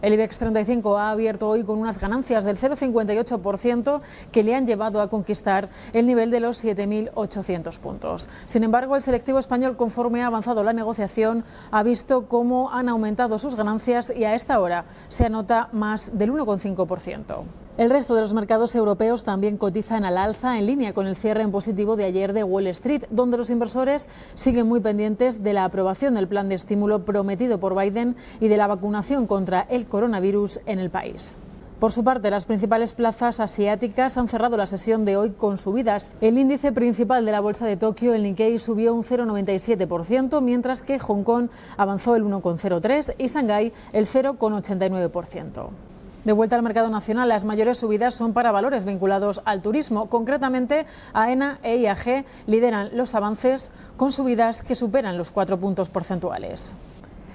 El IBEX 35 ha abierto hoy con unas ganancias del 0,58% que le han llevado a conquistar el nivel de los 7.800 puntos. Sin embargo, el selectivo español, conforme ha avanzado la negociación, ha visto cómo han aumentado sus ganancias y a esta hora se anota más del 1,5%. El resto de los mercados europeos también cotizan al alza en línea con el cierre en positivo de ayer de Wall Street, donde los inversores siguen muy pendientes de la aprobación del plan de estímulo prometido por Biden y de la vacunación contra el coronavirus en el país. Por su parte, las principales plazas asiáticas han cerrado la sesión de hoy con subidas. El índice principal de la bolsa de Tokio, el Nikkei, subió un 0,97%, mientras que Hong Kong avanzó el 1,03% y Shanghái el 0,89%. De vuelta al mercado nacional, las mayores subidas son para valores vinculados al turismo. Concretamente, AENA e IAG lideran los avances con subidas que superan los cuatro puntos porcentuales.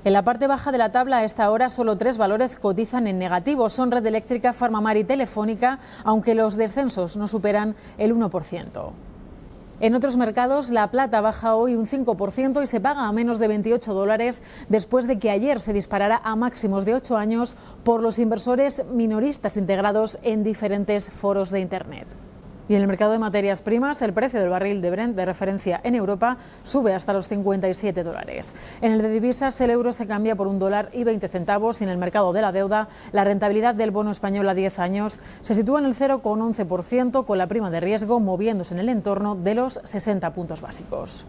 En la parte baja de la tabla a esta hora solo tres valores cotizan en negativo. Son Red Eléctrica, Farmamar y Telefónica, aunque los descensos no superan el 1%. En otros mercados, la plata baja hoy un 5% y se paga a menos de 28 dólares después de que ayer se disparara a máximos de 8 años por los inversores minoristas integrados en diferentes foros de Internet. Y en el mercado de materias primas, el precio del barril de Brent de referencia en Europa sube hasta los 57 dólares. En el de divisas, el euro se cambia por un dólar y 20 centavos y en el mercado de la deuda, la rentabilidad del bono español a 10 años se sitúa en el 0,11% con la prima de riesgo moviéndose en el entorno de los 60 puntos básicos.